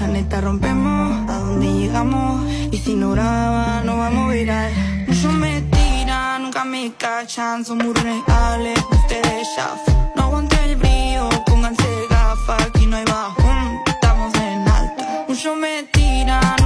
La neta rompemos, a dónde llegamos. Y si no graba, no vamos a virar. Muchos me tiran, nunca me cachan. Son muy reales, ustedes ya. No aguante el brillo, pónganse gafas, aquí no hay bajo. Estamos en alta. Muchos me tiran.